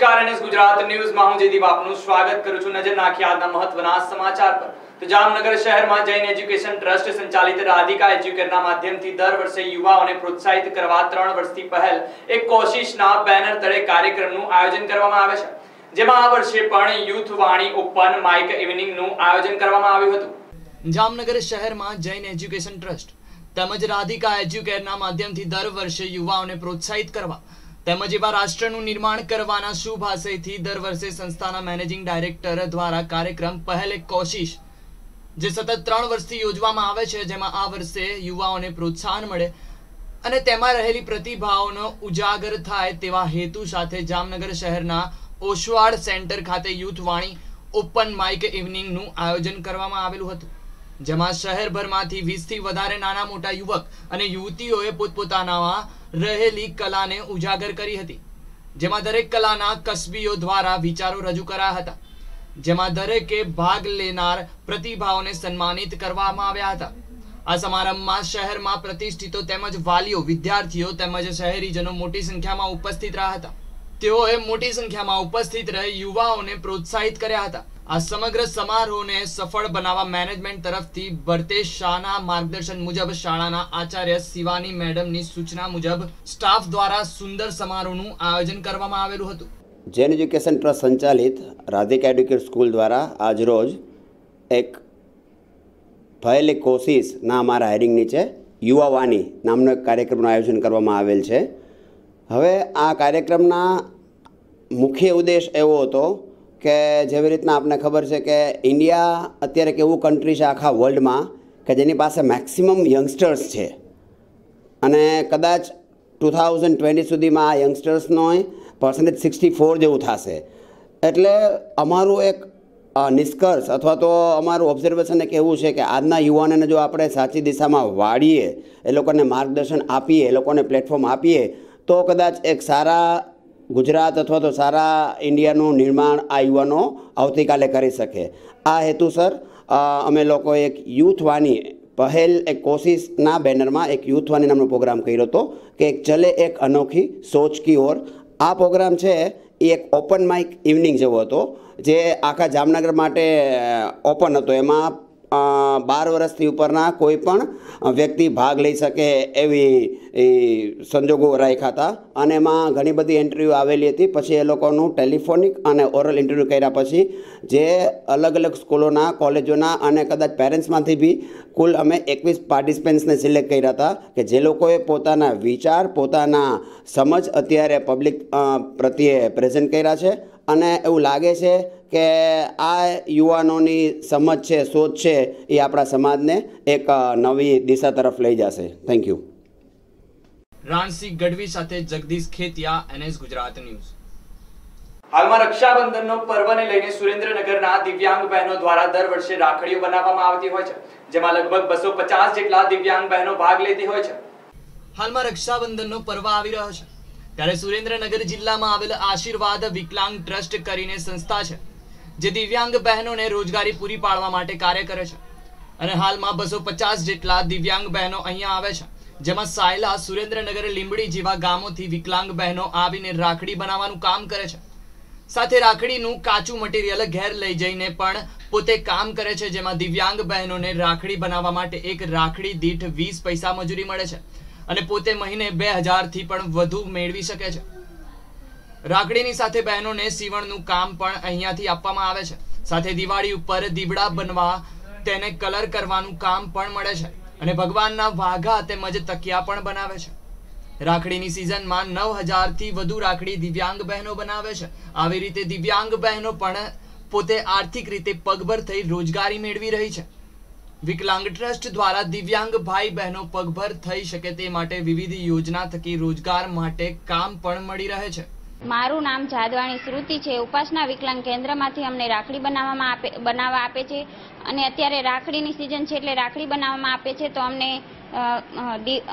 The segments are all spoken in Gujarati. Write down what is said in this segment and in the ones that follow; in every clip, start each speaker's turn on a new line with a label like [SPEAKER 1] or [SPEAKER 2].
[SPEAKER 1] નમસ્કાર અને ગુજરાત ન્યૂઝમાં હું જયદીપ આપનું સ્વાગત કરું છું. નજર નાખી આજના મહત્વના સમાચાર પર. તો જામનગર શહેરમાં જૈન એજ્યુકેશન ટ્રસ્ટ સંચાલિત રાધિકા એજ્યુકેટના માધ્યમથી દર વર્ષે યુવાઓને પ્રોત્સાહિત કરવા ત્રણ વર્ષથી પહેલ એક કોશિશના બેનર તળે કાર્યક્રમનું આયોજન કરવામાં આવે છે. જેમાં આ વર્ષે પણ યુથ વાણી ઓપન માઇક ઇવનિંગનું આયોજન કરવામાં આવ્યું હતું. જામનગર શહેરમાં જૈન એજ્યુકેશન ટ્રસ્ટ તેમજ રાધિકા એજ્યુકેટના માધ્યમથી દર વર્ષે યુવાઓને પ્રોત્સાહિત કરવા તેમજ એવા રાષ્ટ્રનું નિર્માણ કરવાના શુભ આશયથી દર વર્ષે સંસ્થાના મેનેજિંગ ડાયરેક્ટર દ્વારા કાર્યક્રમ પહેલ એક કોશિશ, જે સતત ત્રણ વર્ષથી યોજવામાં આવે છે, જેમાં આ વર્ષે યુવાઓને પ્રોત્સાહન મળે અને તેમાં રહેલી પ્રતિભાઓનો ઉજાગર થાય તેવા હેતુ સાથે જામનગર શહેરના ઓશવાડ સેન્ટર ખાતે યુથ વાણી ઓપન માઇક ઇવનિંગનું આયોજન કરવામાં આવેલું હતું, જેમાં શહેરભરમાંથી વીસથી વધારે નાના મોટા યુવક અને યુવતીઓએ પોતપોતાનામાં રહેલી કલાને ઉજાગર કરી હતી, જેમાં દરેક કલાના કસબીઓ દ્વારા વિચારો રજૂ કરાયા હતા, જેમાં દરેકે ભાગ લેનાર પ્રતિભાઓને સન્માનિત કરવામાં આવ્યા હતા. આ સમારંભમાં શહેરમાં પ્રતિષ્ઠિતો તેમજ વાલીઓ, વિદ્યાર્થીઓ તેમજ શહેરીજનો મોટી સંખ્યામાં ઉપસ્થિત રહ્યા હતા. તેઓએ મોટી સંખ્યામાં ઉપસ્થિત રહી યુવાઓને પ્રોત્સાહિત કર્યા હતા. આ સમગ્ર સમારોહને સફળ બનાવવા મેનેજમેન્ટ તરફથી ભરતેશ શાહના માર્ગદર્શન મુજબ શાળાના આચાર્ય શિવાની મેડમની સૂચના મુજબ સ્ટાફ દ્વારા સુંદર સમારોહનું આયોજન કરવામાં આવેલું હતું.
[SPEAKER 2] જૈન એજ્યુકેશન ટ્રસ્ટ સંચાલિત રાધિકા એડ્યુકેટ સ્કૂલ દ્વારા આજરોજ એક ભયેલી કોશિશના અમારા હાયરિંગ નીચે યુવા વાણી નામનો એક કાર્યક્રમનું આયોજન કરવામાં આવેલ છે. હવે આ કાર્યક્રમના મુખ્ય ઉદ્દેશ એવો હતો કે જેવી રીતના આપને ખબર છે કે ઇન્ડિયા અત્યારે એક એવું કન્ટ્રી છે આખા વર્લ્ડમાં કે જેની પાસે મેક્સિમમ યંગસ્ટર્સ છે. અને કદાચ ટુ થાઉઝન્ડ ટ્વેન્ટી સુધીમાં આ યંગસ્ટર્સનો પર્સન્ટેજ સિક્સટી ફોર જેવું થશે. એટલે અમારું એક નિષ્કર્ષ અથવા તો અમારું ઓબ્ઝર્વેશન એક એવું છે કે આજના યુવાનોને જો આપણે સાચી દિશામાં વાળીએ, એ લોકોને માર્ગદર્શન આપીએ, એ લોકોને પ્લેટફોર્મ આપીએ, તો કદાચ એક સારા ગુજરાત અથવા તો સારા ઇન્ડિયાનું નિર્માણ આ યુવાનો આવતીકાલે કરી શકે. આ હેતુસર સર અમે લોકો એક યુથ વાની પહેલ એક કોશિશના બેનરમાં એક યુથ વાની નામનો પ્રોગ્રામ કર્યો હતો કે એક ચલે એક અનોખી સોચ કી ઓર. આ પ્રોગ્રામ છે, એ એક ઓપન માઇક ઇવનિંગ જેવો હતો, જે આખા જામનગર માટે ઓપન હતો. એમાં બાર વર્ષથી ઉપરના કોઈ પણ વ્યક્તિ ભાગ લઈ શકે એવી સંજોગો રાખ્યા હતા. અને એમાં ઘણી બધી ઇન્ટરવ્યૂ આવેલી હતી. પછી એ લોકોનું ટેલિફોનિક અને ઓરલ ઇન્ટરવ્યૂ કર્યા પછી જે અલગ અલગ સ્કૂલોના, કોલેજોના અને કદાચ પેરેન્ટ્સમાંથી બી કુલ અમે એકવીસ પાર્ટિસિપન્ટ્સને સિલેક્ટ કર્યા હતા કે જે લોકોએ પોતાના વિચાર, પોતાના સમજ અત્યારે પબ્લિક પ્રત્યે પ્રેઝન્ટ કર્યા છે. અને એવું લાગે છે કે આ યુવાનોની સમજ છે સોચ છે એ આપણા સમાજને એક નવી દિશા તરફ લઈ જશે. થેન્ક યુ
[SPEAKER 1] રાણસિંહ ગઢવી સાથે જગદીશ ખેતિયા એનએસ ગુજરાત ન્યૂઝ. હાલમાં રક્ષાબંધનનો પર્વને લઈને સુરેન્દ્રનગરના દિવ્યાંગ બહેનો દ્વારા દર વર્ષે રાખડીઓ બનાવવામાં આવતી હોય છે જેમાં લગભગ બસો પચાસ જેટલા દિવ્યાંગ બહેનો ભાગ લેતી હોય છે. હાલમાં રક્ષાબંધનનો પર્વ આવી રહ્યો છે. ત્યારે સુરેન્દ્રનગર જિલ્લામાં આવેલ આશીર્વાદ વિકલાંગ ટ્રસ્ટ કરીને સંસ્થા છે. જે દિવ્યાંગ બહેનોને રોજગારી પૂરી પાડવા માટે કાર્ય કરે છે. અને હાલમાં બસો પચાસ જેટલા દિવ્યાંગ બહેનો અહીંયા આવે છે. જેમાં સાયલા, સુરેન્દ્રનગર, લીંબડી જેવા ગામોથી વિકલાંગ બહેનો આવીને રાખડી બનાવવાનું કામ કરે છે. સાથે રાખડીનું કાચું મટીરિયલ ઘેર લઈ જઈને પણ પોતે કામ કરે છે, જેમાં દિવ્યાંગ બહેનોને રાખડી બનાવવા માટે એક રાખડી દીઠ વીસ પૈસા મજૂરી મળે છે. અને પોતે મહિને બે હજારથી પણ વધુ મેળવી શકે છે. રાખડીની સાથે બહેનોને સીવણનું કામ પણ અહીંયાથી આપવામાં આવે છે. સાથે દિવાળી ઉપર દીવડા બનવા તેને કલર કરવાનું કામ પણ મળે છે અને ભગવાનના વાઘા તેમજ તકિયા પણ બનાવે છે. રાખડીની સિઝનમાં નવ હજારથી વધુ રાખડી દિવ્યાંગ બહેનો બનાવે છે. આવી રીતે દિવ્યાંગ બહેનો પણ પોતે આર્થિક રીતે પગભર થઈ રોજગારી મેળવી રહી છે. વિકલાંગ ટ્રસ્ટ દ્વારા દિવ્યાંગ ભાઈ બહેનો પગભર થઈ શકે તે માટે વિવિધ યોજના થકી રોજગાર માટે કામ પણ મળી રહે છે.
[SPEAKER 3] મારું નામ જાદવાણી શ્રુતિ છે. ઉપાસના વિકલાંગ કેન્દ્રમાંથી અમને રાખડી બનાવવામાં આપે, બનાવવા આપે છે. અને અત્યારે રાખડીની સિઝન છે એટલે રાખડી બનાવવામાં આપે છે. તો અમને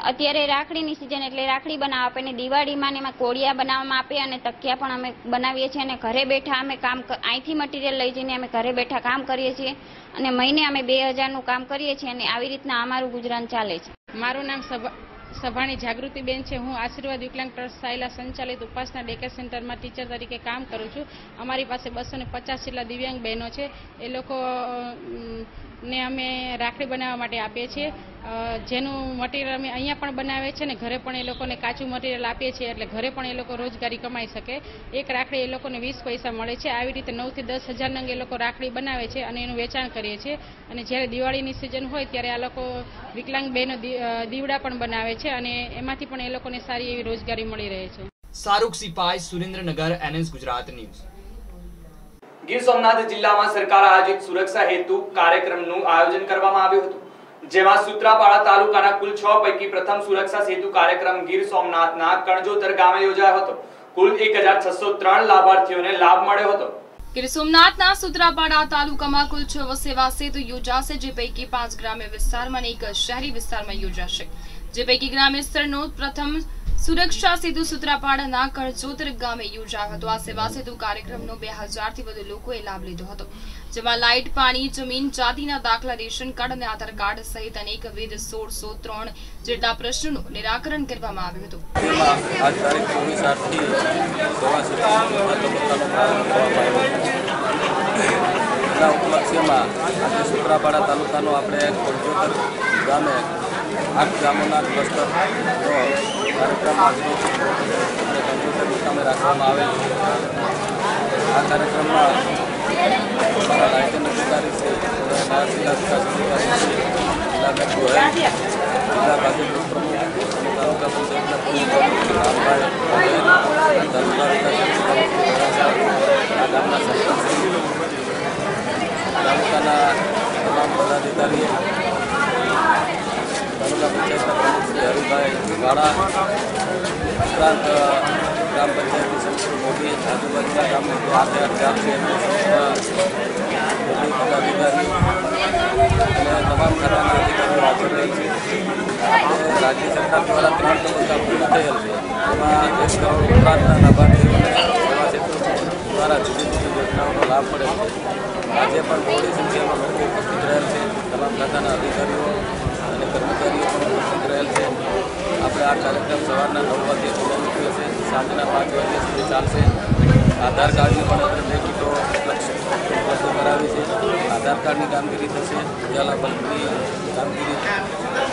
[SPEAKER 3] અત્યારે રાખડીની સિઝન એટલે રાખડી બનાવવા આપે ને દિવાળીમાં એમાં કોળિયા બનાવવામાં આપે અને તકિયા પણ અમે બનાવીએ છીએ અને ઘરે બેઠા અમે કામ અહીંથી મટીરિયલ લઈ જઈને અમે ઘરે બેઠા કામ કરીએ છીએ. અને મહિને અમે બે હજારનું કામ કરીએ છીએ અને આવી રીતના અમારું ગુજરાન ચાલે છે.
[SPEAKER 4] મારું નામ સભા સભાની જાગૃતિબેન છે. હું આશીર્વાદ વિકલાંગ ટ્રસ્ટ સાયલા સંચાલિત ઉપાસના ડેકે સેન્ટરમાં ટીચર તરીકે કામ કરું છું. અમારી પાસે બસો પચાસ જેટલા દિવ્યાંગ બહેનો છે. એ લોકો ને અમે રાખડી બનાવવા માટે આપીએ છીએ. જેનું મટીરિયલ અમે અહીંયા પણ બનાવે છે ને, ઘરે પણ એ લોકોને કાચું મટીરિયલ આપીએ છીએ, એટલે ઘરે પણ એ લોકો રોજગારી કમાઈ શકે. એક રાખડી એ લોકોને વીસ પૈસા મળે છે. આવી રીતે નવથી દસ હજાર નંગ એ લોકો રાખડી બનાવે છે અને એનું વેચાણ કરીએ છીએ. અને જ્યારે દિવાળીની સિઝન હોય ત્યારે આ લોકો વિકલાંગ બહેનો દીવડા પણ બનાવે છે અને એમાંથી પણ એ લોકોને સારી એવી રોજગારી મળી રહે છે.
[SPEAKER 5] Shahrukh Sipai, Surendranagar, NS Gujarat news. Gir Somnath જિલ્લામાં સરકાર આયોજિત સુરક્ષા હેતુ કાર્યક્રમનું આયોજન કરવામાં આવ્યું હતું. જેમાં સુત્રાપાડા તાલુકાના કુલ છ પૈકી પ્રથમ સુરક્ષા સેતુ કાર્યક્રમ ગીર સોમનાથના કણજોતર ગામે યોજાયો હતો. કુલ એક લાભાર્થીઓને લાભ મળ્યો હતો.
[SPEAKER 6] ગીર સોમનાથના સુત્રાપાડા તાલુકામાં કુલ છ સેવા સેતુ યોજાશે, જે પૈકી પાંચ ગ્રામ્ય વિસ્તારમાં અને એક શહેરી વિસ્તારમાં યોજાશે. જે પૈકી ગ્રામ્ય સ્તરનો પ્રથમ સુરક્ષા સેતુ સુત્રાપાડાના કરજોતર ગામે યોજાયો હતો. આ સેવા સેતુ કાર્યક્રમનો બે હજારથી વધુ લોકોએ લાભ લીધો હતો. જેમાં લાઇટ, પાણી, જમીન, જાતિના દાખલા, રેશન કાર્ડ અને આધાર કાર્ડ સહિત અનેકવિધ સોળસો ત્રણ જેટલા પ્રશ્નોનું નિરાકરણ કરવામાં આવ્યું હતું.
[SPEAKER 7] સુત્રાપાડા તાલુકાનો આપણે ગામે આઠ ગામોના ક્લસ્ટરનો કાર્યક્રમ આજરોજ અને કોલજોતર મુકામે રાખવામાં આવેલ છે આ કાર્યક્રમમાં અમારા રાજ્યના અધિકારી છે નાયબ જિલ્લા વિકાસ અધિકારી છે જિલ્લા મેટ્રો હેલ્થ જિલ્લા ભાજપ પ્રમુખ અને તાલુકા પંચાયતના પ્રમુખ રામભાઈ પટેલ તાલુકા વિકાસ અધિકારી આ ગામના સરપંચ તાલુકાના તમામ પદાધિકારીઓ તાલુકા પંચાયતના શ્રી વાળા, ઉપરાંત ગ્રામ પંચાયતની સંસ્થા મોટી આજુબાજુના ગામની આઠ ગામ છે પદાધિકારીઓ અને તમામ ખાતાના અધિકારીઓ હાજર રહી છે. રાજ્ય સરકાર દ્વારા ત્રણ તબક્કા પૂર્ણ થયેલ છે. એમાં એક કરોડ ઉપરાંતના લાભાર્થીઓને સેવા ક્ષેત્રો દ્વારા જુદી જુદી યોજનાઓનો લાભ મળે છે. આજે પણ મોટી સંખ્યામાં લોકો ઉપસ્થિત રહેલ છે. તમામ ખાતાના અધિકારીઓ અને કર્મચારીઓ પણ ઉપસ્થિત રહેલ છે. આપણે આ કાર્યક્રમ સવારના નવ વાગે ખુલ્લો મૂક્યો છે. સાંજના પાંચ વાગ્યા સુધી ચાલશે. આધાર કાર્ડની પણ આપણે બે કીટો ઉપલબ્ધ કરાવી છે. આધાર કાર્ડની કામગીરી થશે. ઉજાલા બલ્બની કામગીરી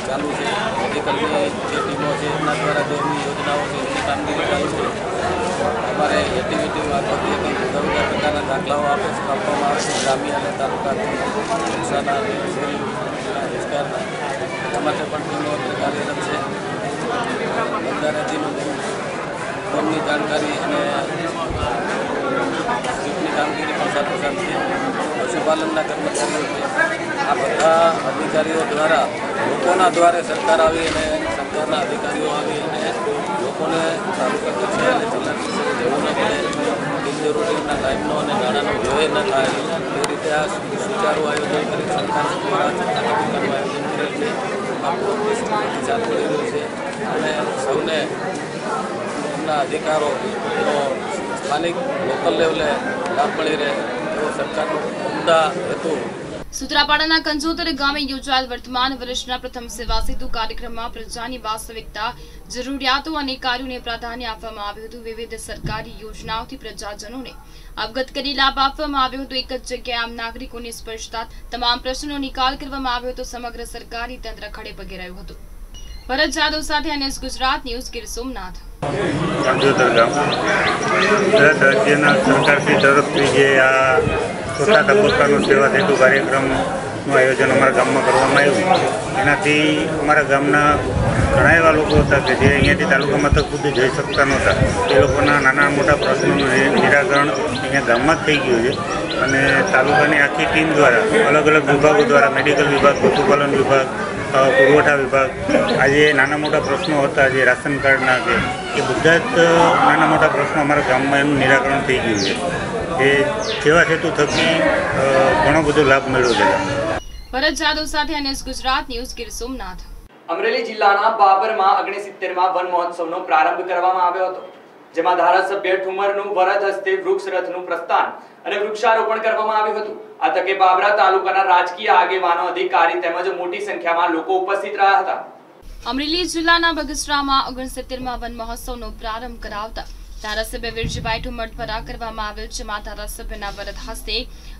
[SPEAKER 7] ચાલુ છે. મેડિકલની જે ટીમો છે, એમના દ્વારા જે યોજનાઓ છે, એમની કામગીરી ચાલુ છે. અમારે એક્ટિવિટી મારફતે જુદા પ્રકારના દાખલાઓ આપે છે. આપવામાં આવે છે ગ્રામ્ય અને તાલુકાથી કક્ષાના અને વિસ્તારના. એના માટે પણ ટીમો કાર્યરત છે. બંધારણજીનું ફોનની જાણકારી અને સ્વીપની કામગીરી પણ સાથોસાથ છે પશુપાલનના કર્મચારીઓ છે. આ બધા અધિકારીઓ દ્વારા, લોકોના દ્વારે સરકાર આવી અને સરકારના અધિકારીઓ આવી અને લોકોને તાલુકા કક્ષાએ અને જિલ્લા જવું ન પડે બિનજરૂરી એમના ટાઈમનો અને નાણાંનો વ્યય ન થાય એ રીતે આ સુચારું આયોજન કરી સરકાર દ્વારા કક્ષાનું આયોજન કરે છે આપણો ચાલુ મળી રહ્યો છે અને સૌને એમના અધિકારો સ્થાનિક લોકલ લેવલે લાભ મળી રહે એવો સરકારનો ઉમદા હેતુ
[SPEAKER 6] સુત્રાપાડાના કંજોતર ગામે યોજાયેલ વર્તમાન વર્ષના પ્રથમ સેવા સેતુ કાર્યક્રમમાં પ્રજાની વાસ્તવિકતા, જરૂરિયાતો અને કાર્યોને પ્રાધાન્ય આપવામાં આવ્યું હતું. વિવિધ સરકારી યોજનાઓથી પ્રજાજનોને અવગત કરી લાભ આપવામાં આવ્યો હતો. એક જ જગ્યાએ આમ નાગરિકોને સ્પર્શતા તમામ પ્રશ્નોનો નિકાલ કરવામાં આવ્યો હતો. સમગ્ર સરકારી તંત્ર ખડે પગે રહ્યું હતું. ભરત જાદવ સાથે એનએસ ગુજરાત ન્યૂઝ ગીર સોમનાથ.
[SPEAKER 8] ગુજરાત રાજ્યના સરકારશ્રી તરફથી જે આ ચોથા તબક્કાનો સેવા સેતુ કાર્યક્રમનું આયોજન અમારા ગામમાં કરવામાં આવ્યું એનાથી અમારા ગામના ઘણા એવા લોકો હતા કે જે અહીંયાથી તાલુકા મથક સુધી જઈ શકતા નહોતા. એ લોકોના નાના મોટા પ્રશ્નોનું નિરાકરણ અહીંયા ગામમાં જ થઈ ગયું છે. અને તાલુકાની આખી ટીમ દ્વારા, અલગ અલગ વિભાગો દ્વારા, મેડિકલ વિભાગ, પશુપાલન વિભાગ પુરવઠા વિભાગ, આજે નાના મોટા પ્રશ્નો હતા, જે રાશન કાર્ડના કે, એ બધા જ નાના મોટા પ્રશ્નો અમારા ગામમાં એનું નિરાકરણ થઈ ગયું છે. એ સેવા સેતુ થકી ઘણો બધો લાભ મળ્યો છે.
[SPEAKER 6] ભરત જાદવ સાથે અનેસ ગુજરાત ન્યૂઝ ગીર સોમનાથ.
[SPEAKER 5] અમરેલી જિલ્લાના બાબરમાં અગ્નિસિત્તેરમાં વન મહોત્સવનો પ્રારંભ કરવામાં આવ્યો હતો જેમાં ધારાસભ્ય ઠુમરનું વરદ હસ્તે વૃક્ષ રથનું પ્રસ્થાન અને વૃક્ષારોપણ કરવામાં આવ્યું હતું. આ તકે બાબરા તાલુકાના રાજકીય આગેવાનો અધિકારી તેમજ મોટી સંખ્યામાં લોકો ઉપસ્થિત રહ્યા હતા.
[SPEAKER 6] અમરેલી જિલ્લાના બગસરામાં ઓગણસિત્તેરમાં વન મહોત્સવનો પ્રારંભ કરાવતા ધારાસભ્ય વીરજીભાઈ ઠુમર દ્વારા કરવામાં આવેલ જેમાં ધારાસભ્યના વરદ હસ્તે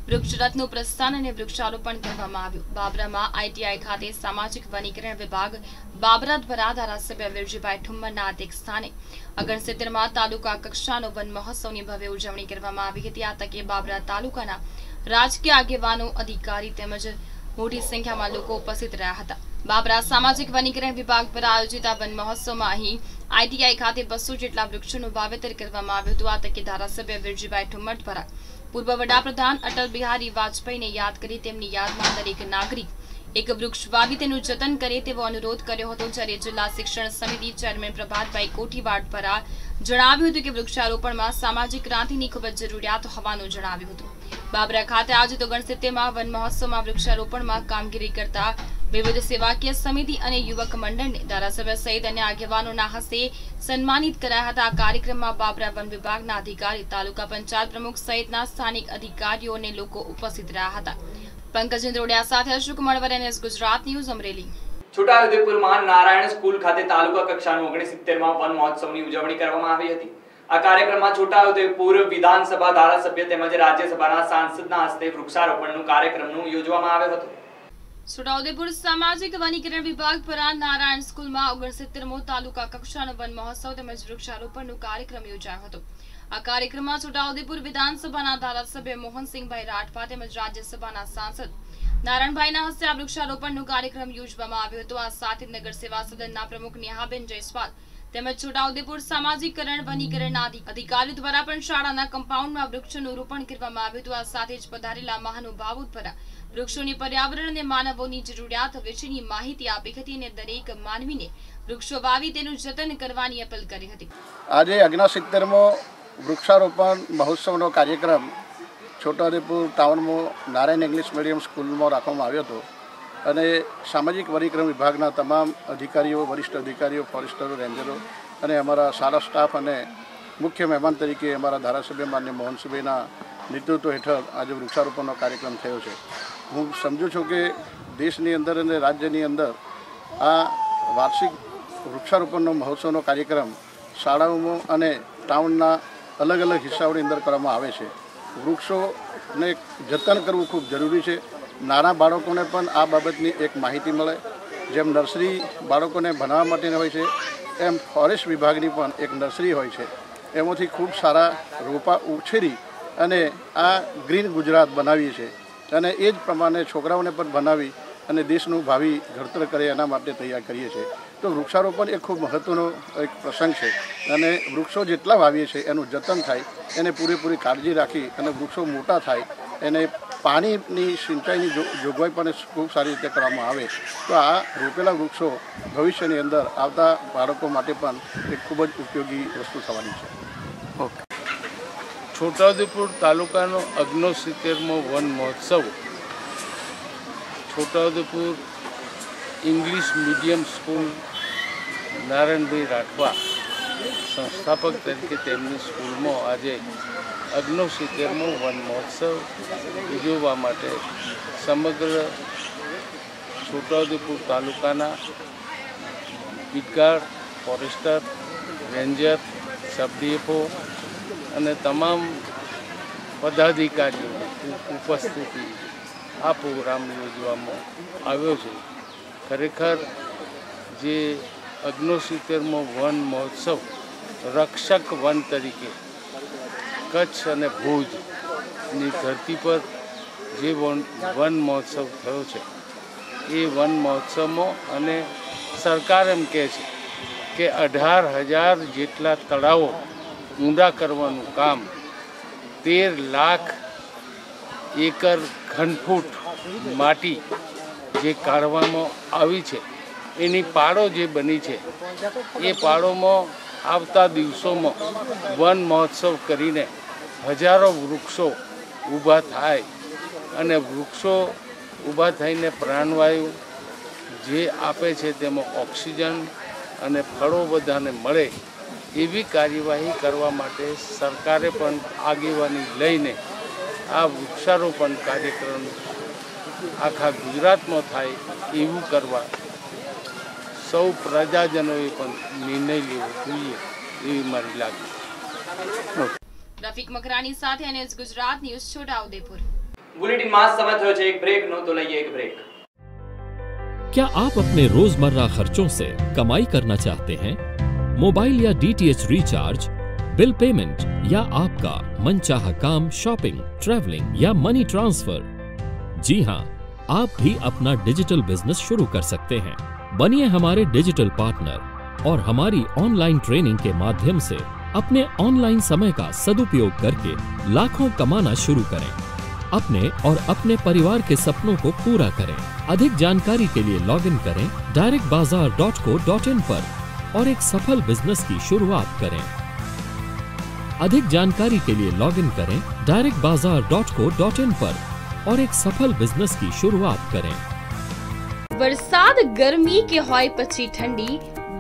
[SPEAKER 6] વૃક્ષરથનું પ્રસ્થાન અને વૃક્ષારોપણ કરવામાં આવ્યું. બાબરામાં આઈટીઆઈ ખાતે સામાજિક વનીકરણ વિભાગ બાબરા દ્વારા ધારાસભ્ય વીરજીભાઈ ઠુમ્મરના અધ્યક્ષ સ્થાને અગણસિત્તેરમાં તાલુકા કક્ષાનો વન મહોત્સવની ભવ્ય ઉજવણી કરવામાં આવી હતી. આ તકે બાબરા તાલુકાના રાજકીય આગેવાનો, અધિકારી તેમજ મોટી સંખ્યામાં લોકો ઉપસ્થિત રહ્યા હતા. બાબરા સામાજિક વનીકરણ વિભાગ દ્વારા આયોજિત આ વન મહોત્સવમાં અહીં આઈટીઆઈ ખાતે બસો જેટલા વૃક્ષોનું વાવેતર કરવામાં આવ્યું હતું. આ તકે ધારાસભ્ય વિરજીભાઈ ઠુમ્મટ દ્વારા પૂર્વ વડાપ્રધાન અટલ બિહારી વાજપેયીને યાદ કરી તેમની યાદમાં દરેક નાગરિક એક વૃક્ષ વાવી તેનું જતન કરે તેવો અનુરોધ કર્યો હતો જ્યારે જિલ્લા શિક્ષણ સમિતિ ચેરમેન પ્રભાતભાઈ કોઠીવાડ દ્વારા જણાવ્યું હતું કે વૃક્ષારોપણમાં સામાજિક ક્રાંતિની ખૂબ જ જરૂરિયાત હોવાનું જણાવ્યું હતું. બાબરા ખાતે આજે તો ગણસિત્તેરમાં વન મહોત્સવમાં વૃક્ષારોપણમાં કામગીરી કરતા વિવિધ સેવાકીય સમિતિ અને યુવક મંડળને ધારાસભ્ય સહિત અન્ય આગેવાનોના હસ્તે સન્માનિત કરાયા હતા. આ કાર્યક્રમમાં બાબરા વન વિભાગના અધિકારી, તાલુકા પંચાયત પ્રમુખ સહિતના સ્થાનિક અધિકારીઓ અને લોકો ઉપસ્થિત રહ્યા હતા. પંકજ ઇન્દ્રોડિયા સાથે અશોક મળવર એનએસ ગુજરાત ન્યૂઝ, અમરેલી.
[SPEAKER 5] છોટાઉદેપુરમાં નારાયણ સ્કૂલ ખાતે તાલુકા કક્ષાનું ઓગણસિત્તેરમાં વન મહોત્સવની ઉજવણી કરવામાં આવી હતી. આ કાર્યક્રમમાં છોટાઉદેપુર વિધાનસભા ધારાસભ્ય તેમજ રાજ્યસભાના સાંસદના હસ્તે વૃક્ષારોપણનું કાર્યક્રમનું યોજવામાં આવ્યો હતો.
[SPEAKER 6] છોટાઉદેપુર સામાજિક વનીકરણ વિભાગ દ્વારા નારાયણ સ્કૂલમાં ઓગણસિત્તેરમો તાલુકા કક્ષાનો વન મહોત્સવ તેમજ વૃક્ષારોપણનો કાર્યક્રમ યોજાયો હતો. આ કાર્યક્રમમાં છોટાઉદેપુર વિધાનસભાના ધારાસભ્ય મોહનસિંહભાઈ રાઠવા તેમજ રાજ્યસભાના સાંસદ નારાયણભાઈના હસ્તે આ વૃક્ષારોપણનો કાર્યક્રમ યોજવામાં આવ્યો હતો. આ સાથે નગર સદનના પ્રમુખ નેહાબેન જયસ્વાલ તેમજ છોટાઉદેપુર સામાજિકરણ વનીકરણના અધિકારીઓ દ્વારા પણ શાળાના કમ્પાઉન્ડમાં વૃક્ષોનું રોપણ કરવામાં આવ્યું હતું. આ સાથે જ પધારેલા મહાનુભાવો દ્વારા વૃક્ષોની પર્યાવરણ અને માનવોની જરૂરિયાત વિશેની માહિતી આપી હતી અને દરેક માનવીને વૃક્ષો વાવી તેનું જતન કરવાની અપીલ કરી હતી.
[SPEAKER 9] આજે અગ્નસિત્તેરમો વૃક્ષારોપણ મહોત્સવનો કાર્યક્રમ છોટાઉદેપુર ટાઉનમાં નારાયણ ઇંગ્લિશ મીડિયમ સ્કૂલમાં રાખવામાં આવ્યો હતો અને સામાજિક વનીકરણ વિભાગના તમામ અધિકારીઓ, વરિષ્ઠ અધિકારીઓ, ફોરેસ્ટરો, રેન્જરો અને અમારા સારા સ્ટાફ અને મુખ્ય મહેમાન તરીકે અમારા ધારાસભ્ય માન્ય મોહનસિંહભાઈના નેતૃત્વ હેઠળ આજે વૃક્ષારોપણનો કાર્યક્રમ થયો છે. હું સમજુ છું કે દેશની અંદર અને રાજ્યની અંદર આ વાર્ષિક વૃક્ષારોપણનો મહોત્સવનો કાર્યક્રમ શાળાઓમાં અને ટાઉનના અલગ અલગ હિસ્સાઓની અંદર કરવામાં આવે છે. વૃક્ષોને જતન કરવું ખૂબ જરૂરી છે. નાના બાળકોને પણ આ બાબતની એક માહિતી મળે. જેમ નર્સરી બાળકોને ભણાવવા માટેની હોય છે, એમ ફોરેસ્ટ વિભાગની પણ એક નર્સરી હોય છે. એમાંથી ખૂબ સારા રોપા ઉછેરી અને આ ગ્રીન ગુજરાત બનાવીએ છીએ. અને એ જ પ્રમાણે છોકરાઓને પણ બનાવી અને દેશનું ભાવિ ઘડતર કરે એના માટે તૈયાર કરીએ છીએ. તો વૃક્ષારોપણ એ ખૂબ મહત્ત્વનો એક પ્રસંગ છે અને વૃક્ષો જેટલા વાવીએ છીએ એનું જતન થાય, એને પૂરેપૂરી કાળજી રાખી અને વૃક્ષો મોટા થાય, એને પાણીની સિંચાઈની જોગવાઈ પણ ખૂબ સારી રીતે કરવામાં આવે. તો આ રોપેલા વૃક્ષો ભવિષ્યની અંદર આવતા બાળકો માટે પણ એક ખૂબ જ ઉપયોગી વસ્તુ થવાની છે. ઓકે.
[SPEAKER 10] છોટાઉદેપુર તાલુકાનો અગ્નોસિત્તેરમો વન મહોત્સવ. Chhota Udepur English medium school Narayanbhai Rathwa, સંસ્થાપક તરીકે તેમની સ્કૂલમાં આજે અગ્નોસિત્તેરમો વન મહોત્સવ ઉજવવા માટે સમગ્ર છોટાઉદેપુર તાલુકાના beat guard forester, ranger sub DFO અને તમામ પદાધિકારીઓ ઉપસ્થિતિ આ પ્રોગ્રામ યોજવામાં આવ્યો છે. ખરેખર જે અગ્નોસિત્તેરમો વન મહોત્સવ, રક્ષક વન તરીકે કચ્છ અને ભુજની ધરતી પર જે વન વન મહોત્સવ થયો છે, એ વન મહોત્સવમાં અને સરકાર એમ કહે છે કે અઢાર હજાર જેટલા તળાવો ઊંડા કરવાનું કામ. તેર લાખ એકર ઘનફૂટ માટી જે કાઢવામાં આવી છે. એની પાડો જે બની છે, એ પાડોમાં આવતા દિવસોમાં વન મહોત્સવ કરીને હજારો વૃક્ષો ઊભા થાય અને વૃક્ષો ઊભા થઈને પ્રાણવાયુ જે આપે છે તેમાં ઓક્સિજન અને ફળો બધાને મળે એવી કાર્યવાહી કરવા માટે સરકારે પણ આગેવાની લઈને આ વૃક્ષારોપણ કાર્યક્રમ આખા ગુજરાતમાં થાય એવું કરવા સૌ પ્રજાજનોએ પણ નિર્ણય લેવો જોઈએ એવી મારી લાગણી
[SPEAKER 6] રફીક મકરાણી સાથે એનએસ ગુજરાત ન્યૂઝ છોટાઉદેપુર
[SPEAKER 5] બુલેટિનમાં સમય થયો છે એક બ્રેકનો તો લઈએ એક બ્રેક
[SPEAKER 11] क्या आप अपने रोजमर्रा खर्चों से कमाई करना चाहते हैं मोबाइल या डीटीएच रिचार्ज, बिल पेमेंट या आपका मनचाहा काम शॉपिंग, ट्रैवलिंग या मनी ट्रांसफ़र। जी हाँ आप भी अपना डिजिटल बिज़नेस शुरू कर सकते हैं। बनिए हमारे डिजिटल पार्टनर और हमारी ऑनलाइन ट्रेनिंग के माध्यम से अपने ऑनलाइन समय का सदुपयोग करके लाखों कमाना शुरू करें। अपने और अपने परिवार के सपनों को पूरा करें। अधिक जानकारी के लिए लॉग इन करें डायरेक्ट बाज़ार डॉट को डॉट इन पर। और एक सफल बिजनेस की शुरुआत करें अधिक जानकारी के लिए लॉग इन करें डायरेक्ट बाजार डॉट को डॉट इन पर और एक सफल बिजनेस की शुरुआत करें
[SPEAKER 6] વરસાદ ગરમી કે હોય પછી ઠંડી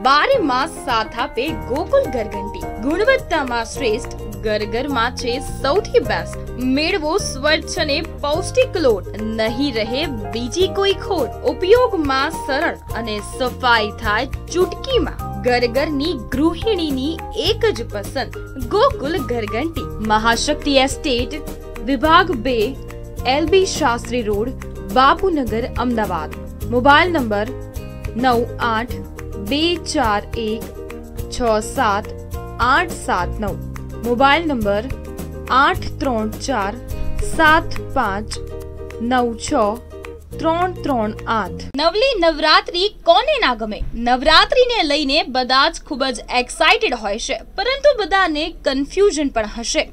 [SPEAKER 6] બારે માસ સાથ આપે ગોકુલ ઘરઘંટી ગુણવત્તામાં શ્રેષ્ઠ ગરગરમાં છે સૌથી બેસ્ટ મેળવો સ્વચ્છ અને પૌષ્ટિક લોટ નહીં રહે બીજી કોઈ ખોટ ઉપયોગમાં સરળ અને સફાઈ થાય ચૂટકીમાં ગરગરની ગૃહિણીની એક જ પસંદ, ગોકુલ ઘરઘંટી. મહાશક્તિ એસ્ટેટ, વિભાગ બે LB Shastri road, Bapunagar, Ahmedabad. Mobile number નવ આઠ બે ચાર એક છ સાત આઠ સાત નવ. મોબાઈલ નંબર આઠ ત્રણ ચાર સાત પાંચ નવ છ ત્રણ ત્રણ આઠ. નવલી નવરાત્રી કોને ના ગમે? નવરાત્રીને લઈને બધા જ ખૂબ જ એક્સાઇટેડ હોય છે, પરંતુ બધાને કન્ફ્યુઝન પણ હશે.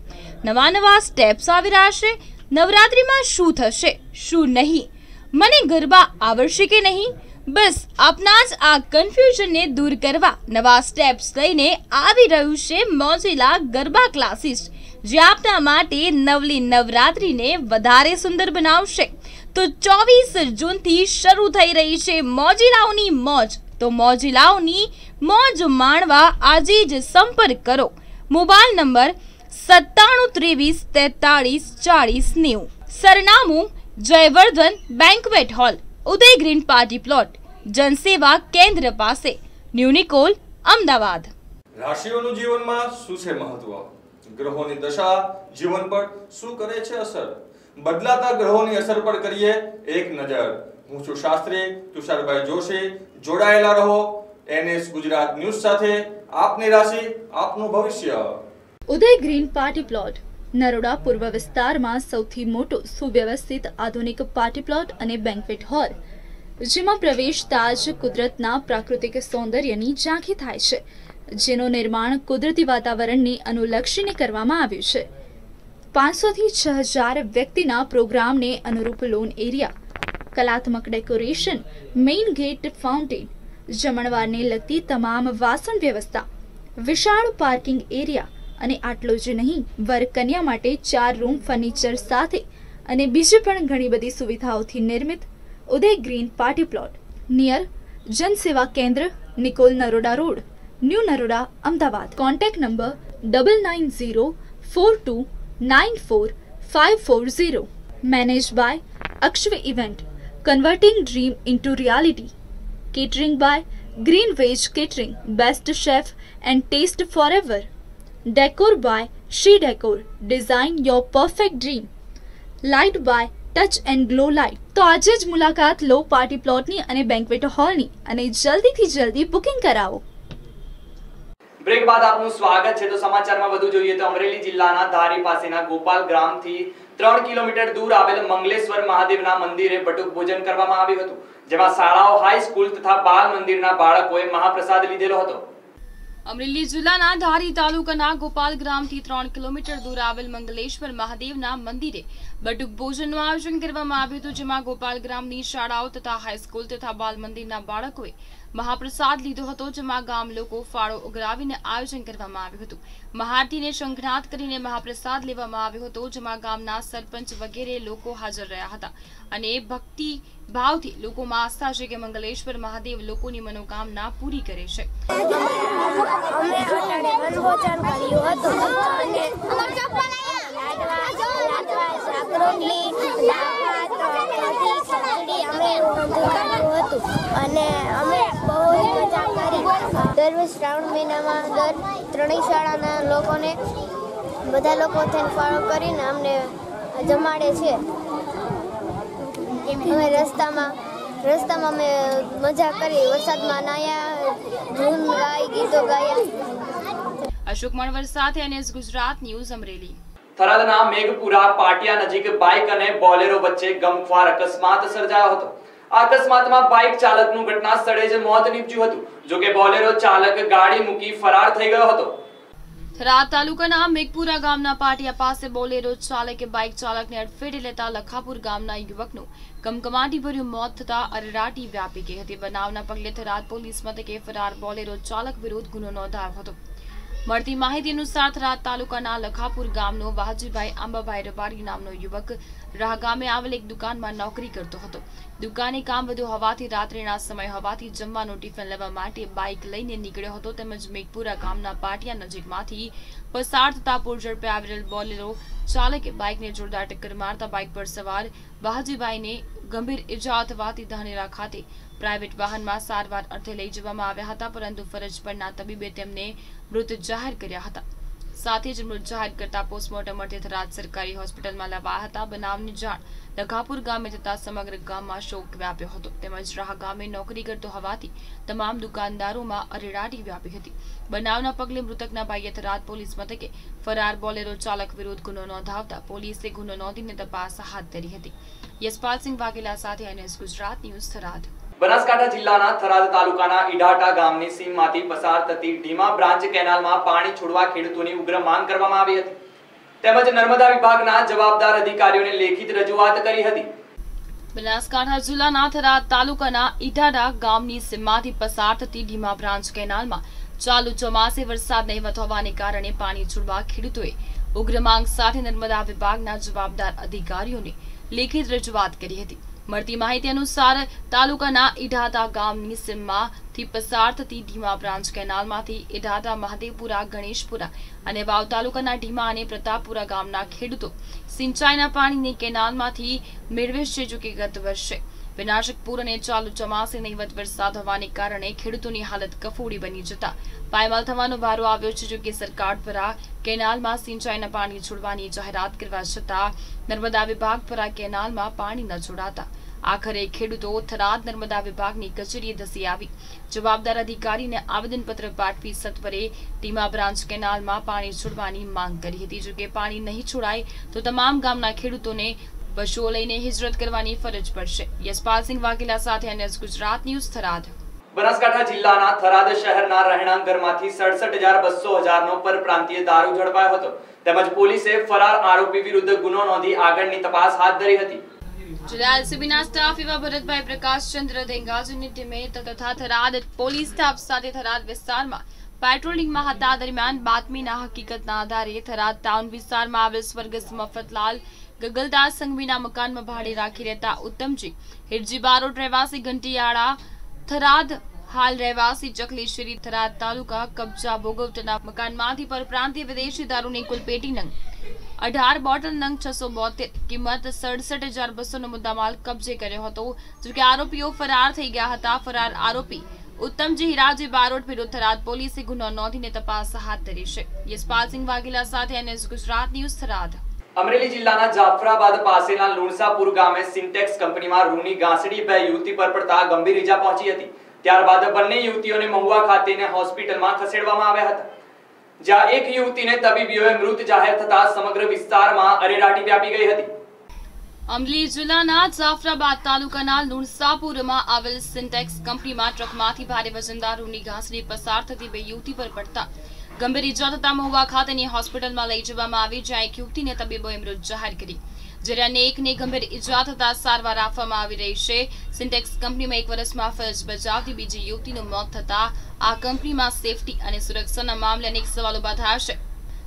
[SPEAKER 6] નવા નવા સ્ટેપ્સ આવી રહ્યા છે, નવરાત્રીમાં શું થશે, શું નહીં? મને ગરબા આવડશે કે નહીં? બસ, આપના જ આ કન્ફ્યુઝનને દૂર કરવા નવા સ્ટેપ્સ લઈને આવી રહ્યું છે મોજીલા ગરબા ક્લાસીસ જે આપના માટે નવલી નવરાત્રીને વધારે સુંદર બનાવશે. તો ચોવીસ જૂનથી શરૂ થઈ રહી છે મોજીલાઓની મોજ. તો મોજીલાઓની મોજ માણવા આજે જ સંપર્ક કરો. મોબાઈલ નંબર સત્તાણું ત્રેવીસ તેતાળીસ ચાળીસ નેવું. સરનામું Jayvardhan banquet hall, Uday green party plot, Janseva Kendra પાસે. ન્યુનિકોલ અમદાવાદ.
[SPEAKER 12] રાશિઓનું જીવનમાં શું છે મહત્વ? ગ્રહોની દશા જીવન પર શું કરે છે અસર? બદલાતા ગ્રહોની અસર પર કરીએ એક નજર. હું છું શાસ્ત્રી તુષારભાઈ જોશી. જોડાયેલા રહો. એનએસ ગુજરાત ન્યૂઝ સાથે આપની રાશિ, આપનું ભવિષ્ય.
[SPEAKER 13] Uday green party plot. Naroda પૂર્વ વિસ્તારમાં સૌથી મોટો સુવ્યવસ્થિત આધુનિક પાર્ટી પ્લોટ અને બેન્ક્વેટ હોલ. જેમાં પ્રવેશતા જ કુદરતના પ્રાકૃતિક સૌંદર્યની ઝાંખી થાય છે. જેનું નિર્માણ કુદરતી વાતાવરણને અનુલક્ષીને કરવામાં આવ્યું છે. પાંચસોથી છ હજાર વ્યક્તિના પ્રોગ્રામને અનુરૂપ લોન એરિયા, કલાત્મક ડેકોરેશન, મેઇન ગેટ ફાઉન્ટેન, જમણવારને લગતી તમામ વાસણ વ્યવસ્થા, વિશાળ પાર્કિંગ એરિયા અને આટલો જ નહીં વર કન્યા માટે ચાર રૂમ ફર્નિચર સાથે અને બીજી પણ ઘણી બધી સુવિધાઓથી નિર્મિત Uday green party plot, near Jansewa Kendra, Nikol Naroda road, new Naroda, Ahmedabad. Contact number double nine zero four two nine four five four zero manage by Akshav event converting dream into reality catering by Green Veg Catering, Best Chef and Taste Forever. Decor by She Decor, Design Your Perfect Dream. Light by Touch and Glow Light. તો આજે જ મુલાકાત લો પાર્ટી પ્લોટની અને બેન્ક્વેટ હોલની અને જલ્દીથી જલ્દી બુકિંગ કરાવો
[SPEAKER 5] બ્રેક બાદ આપનું સ્વાગત છે. તો સમાચારમાં વધુ જોઈએ તો અમરેલી જિલ્લાના ધારી પાસેના ગોપાલ ગ્રામથી ત્રણ કિલોમીટર દૂર આવેલ મંગલેશ્વર મહાદેવના મંદિરે બટુક ભોજન કરવામાં આવ્યું હતું, જેમાં શાળાઓ હાઈ સ્કૂલ તથા બાળ મંદિરના બાળકોએ મહાપ્રસાદ લીધેલો હતો.
[SPEAKER 6] અમરેલી જિલ્લાના ધારી તાલુકાના ગોપાલ ગ્રામથી ત્રણ કિલોમીટર દૂર આવેલ મંગલેશ્વર મહાદેવના મંદિરે બટુક ભોજનનું આયોજન કરવામાં આવ્યું હતું, જેમાં ગોપાલ ગ્રામની શાળાઓ તથા હાઈસ્કૂલ તથા બાલ મંદિરના બાળકોએ મહાપ્રસાદ લીધો હતો, જેમાં ગામ લોકો ફાળો ઉઘરાવીને આયોજન કરવામાં આવ્યું હતું. મહાઆરતીને શંખનાદ કરીને મહાપ્રસાદ લેવામાં આવ્યો હતો, જેમાં ગામના સરપંચ વગેરે લોકો હાજર રહ્યા હતા. અને ભક્તિ ભાવથી લોકોમાં આસ્થા છે કે મંગલેશ્વર મહાદેવ લોકોની મનોકામના પૂરી કરે છે.
[SPEAKER 14] કર્યું કઢી ખીચડી અમે બધું હતું અને અમે બહુ જ મજા કરી. દર વર્ષ શ્રાવણ મહિનામાં દર ત્રણેય શાળાના લોકોને બધા લોકો થઈને ફાળો કરીને અમને જમાડે છે. અમે રસ્તામાં રસ્તામાં અમે મજા કરી. વરસાદમાં નાયા, ધૂન ગાય ગીતો ગાયા.
[SPEAKER 6] અશોક મણવર સાથે એનએસ ગુજરાત ન્યૂઝ અમરેલી.
[SPEAKER 5] થરાદના મેઘપુરા પાટિયા નજીક બાઇક અને બોલેરો વચ્ચે ગમખ્વાર અકસ્માત સર્જાયો હતો. અકસ્માતમાં બાઇક ચાલકનું ઘટના સ્થળે જ મોત નીપજ્યું હતું, જોકે બોલેરો ચાલક ગાડી મૂકી ફરાર થઈ ગયો હતો.
[SPEAKER 6] થરાદ તાલુકાના મેઘપુરા ગામના પાટિયા પાસે બોલેરો ચાલકે બાઇક ચાલકને અડફેટે લેતા લખાપુર ગામના યુવકનું કમકમાટીભર્યું મોત થતા અરેરાટી વ્યાપી ગઈ હતી. બનાવના પગલે થરાદ પોલીસ મથકે ફરાર બોલેરો ચાલક વિરુદ્ધ ગુનો નોંધાયો હતો. મળતી માહિતી અનુસાર થરાદ તાલુકાના લખાપુર ગામનો વાહજીભાઈ આંબાભાઈ રબારી નામનો યુવક રાહ ગામે આવેલ એક દુકાનમાં નોકરી કરતો હતો. દુકાને કામ વધુ હોવાથી રાત્રિના સમય હોવાથી જમવાનું ટિફિન લેવા માટે બાઇક લઈને નીકળ્યો હતો. તેમજ મેઘપુરા ગામના પાટિયા નજીકમાંથી પસાર થતા પૂર ઝડપે આવેલ બોલેરો ચાલકે બાઇકને જોરદાર ટક્કર મારતા બાઇક પર સવાર વાહજીભાઈને ગંભીર ઇજા થવાથી ધાનેરા ખાતે પ્રાઇવેટ વાહનમાં સારવાર અર્થે લઈ જવામાં આવ્યા હતા, પરંતુ ફરજ પરના તબીબે તેમને મૃત જાહેર કર્યા હતા. સાથે જ મૃત જાહેર કરતા પોસ્ટમોર્ટમ અર્થે થરાદ સરકારી હોસ્પિટલમાં લવાયા હતા. બનાવની જાણ લઘાપુર ગામે થતા સમગ્ર ગામમાં શોક વ્યાપ્યો હતો. તેમજ રાહ ગામે નોકરી કરતો હોવાથી તમામ દુકાનદારોમાં અરેરાટી વ્યાપી હતી. બનાવના પગલે મૃતકના ભાઈએ થરાદ પોલીસ મથકે ફરાર બોલેરો ચાલક વિરુદ્ધ ગુનો નોંધાવતા પોલીસે ગુનો નોંધીને તપાસ હાથ ધરી હતી. યશપાલસિંહ વાઘેલા સાથે એનએસ ગુજરાત ન્યૂઝ થરાદ.
[SPEAKER 5] બનાસકાંઠા જિલ્લાના થરાદ તાલુકાના ઈડાટા ગામની સીમમાંથી પસાર થતી ઢીમા બ્રાન્ચ કેનાલમાં પાણી છોડવા ખેડૂતોની ઉગ્ર માંગ કરવામાં આવી હતી. તેમજ નર્મદા વિભાગના જવાબદાર અધિકારીઓને લેખિત રજૂઆત કરી હતી.
[SPEAKER 6] બનાસકાંઠા જિલ્લાના થરાદ તાલુકાના ઈટાડા ગામની સીમમાંથી પસાર થતી ઢીમા બ્રાન્ચ કેનાલમાં ચાલુ ચોમાસે વરસાદ નહીવત હોવાને કારણે પાણી છોડવા ખેડૂતોએ ઉગ્ર માંગ સાથે નર્મદા વિભાગના જવાબદાર અધિકારીઓને લેખિત રજૂઆત કરી હતી. મળતી માહિતી અનુસાર તાલુકાના ઇઢાતા ગામની સીમમાંથી પસાર થતી ઢીમા બ્રાન્ચ કેનાલમાંથી ઇઢાતા મહાદેવપુરા, ગણેશપુરા અને વાવ તાલુકાના ઢીમા અને પ્રતાપપુરા ગામના ખેડૂતો સિંચાઈના પાણીની કેનાલમાંથી મેળવે છે જો કે ગત વર્ષે. વિનાશક પૂર અને ચાલુ ચોમાસે નહીવત વરસાદ હોવાને કારણે ખેડૂતોની હાલત કફોડી બની જતા. પાયમાલ થવાનો વારો આવ્યો છે, જો કે સરકાર દ્વારા કેનાલમાં સિંચાઈના પાણી છોડવાની જાહેરાત કરવા છતાં નર્મદા વિભાગ દ્વારા કેનાલમાં પાણી ન છોડાતા. આખરે ખેડૂતો થરાદ નર્મદા વિભાગની કચેરીએ ધસી આવી. જવાબદાર અધિકારીને આવેદનપત્ર પાઠવી સત્વરે ટીમા બ્રાન્ચ કેનાલમાં પાણી છોડવાની માંગ કરી હતી. જો કે પાણી નહીં છોડાય તો તમામ ગામના ખેડૂતોને પશુઓ લઈને હિજરત કરવાની ફરજ પડશે. યશપાલસિંહ વાઘેલા સાથે એનએસ ગુજરાત ન્યૂઝ થરાદ.
[SPEAKER 5] બનાસકાંઠા જિલ્લાના થરાદ શહેરના રહેણાંક ઘરમાંથી સડસઠ હજાર બસો હજારનો પરપ્રાંતીય દારૂ ઝડપાયો હતો. તેમજ પોલીસે ફરાર આરોપી વિરુદ્ધ ગુનો નોંધી આગળની તપાસ હાથ ધરી હતી.
[SPEAKER 6] જિલ્લા સ્ટાફ એવા ભરતભાઈ પ્રકાશચંદ્ર ધેંગાજીની ટીમે તથા થરાદ પોલીસ સ્ટાફ સાથે થરાદ વિસ્તારમાં પેટ્રોલિંગમાં હતા. દરમિયાન બાતમીના હકીકતના આધારે થરાદ ટાઉન વિસ્તારમાં આવેલ સ્વર્ગસ્થ મફતલાલ ગગલદાસ સંઘવીના મકાનમાં ભાડે રાખી રહેતા ઉત્તમજી હિરજી બારોટ રહેવાસી ઘંટીયાળા થરાદ હાલ રહેવાસી ચકલેશ્વરી થરાદ તાલુકા કબજા ભોગવટના મકાનમાંથી પરપ્રાંતીય વિદેશી દારૂની કુલ પેટી નંગ. અઢાર બોટલ નંગ છસો બોતેર કિંમત સડસઠ હજાર બસોનો મુદ્દામાલ કબજે કર્યો હતો. જોકે આરોપીઓ ફરાર થઈ ગયા હતા. ફરાર આરોપી ઉત્તમજી હિરાજી બારોટ વિરુદ્ધ થરાદ પોલીસે ગુનો નોંધીને તપાસ હાથ ધરી છે. યશપાલસિંહ વાઘેલા સાથે એનએસ ગુજરાત ન્યૂઝ થરાદ.
[SPEAKER 5] અમરેલી જિલ્લાના જાફરાબાદ પાસેના લુણસાપુર ગામે સિન્ટેક્સ કંપનીમાં રૂની ગાંસડી બે યુવતી પર પડતા ગંભીર ઈજા પહોંચી હતી. ત્યારબાદ બંને યુવતીઓને મહુવા ખાતેને હોસ્પિટલમાં ખસેડવામાં આવ્યા હતા. જ્યાં એક યુવતીને તબીબીઓએ મૃત જાહેર થતા સમગ્ર વિસ્તારમાં અરેરાટી વ્યાપી ગઈ હતી.
[SPEAKER 6] અમરેલી જિલ્લાના જાફરાબાદ તાલુકાના લુણસાપુરમાં આવેલ સિન્ટેક્સ કંપનીમાં ટ્રકમાંથી ભારે વજનદાર રૂની ઘાસડી પસાર થતી બે યુવતી પર પડતા ગંભીર ઇજા થતા મહુવા ખાતેની હોસ્પિટલમાં લઈ જવામાં આવી, જ્યાં એક યુવતીને તબીબોએ મૃત જાહેર કરી. જ્યારે અન્ય એકને ગંભીર ઇજા થતા સારવાર આપવામાં આવી રહી છે. સિન્ટેક્સ કંપનીમાં એક વર્ષમાં ફરજ બજાવતી બીજી યુવતીનું મોત થતા આ કંપનીમાં સેફટી અને સુરક્ષાના મામલે અનેક સવાલો ઊભા થયા છે.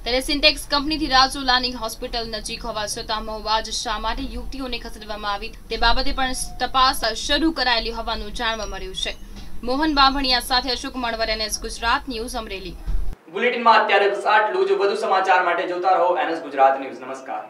[SPEAKER 6] ત્યારે સિન્ટેક્સ કંપનીથી રાજુલાની હોસ્પિટલ નજીક હોવા છતાં જ શા માટે યુવતીઓને ખસેડવામાં આવી, તે બાબતે પણ તપાસ શરૂ કરાયેલી હોવાનું જાણવા મળ્યું છે. મોહન બાંભણિયા સાથે અશોક મણવર, એનએસ ગુજરાત ન્યૂઝ અમરેલી.
[SPEAKER 5] બુલેટિનમાં અત્યારે બસ આટલું જ વધુ સમાચાર માટે જોતા રહો એનએસ ગુજરાત ન્યૂઝ. નમસ્કાર.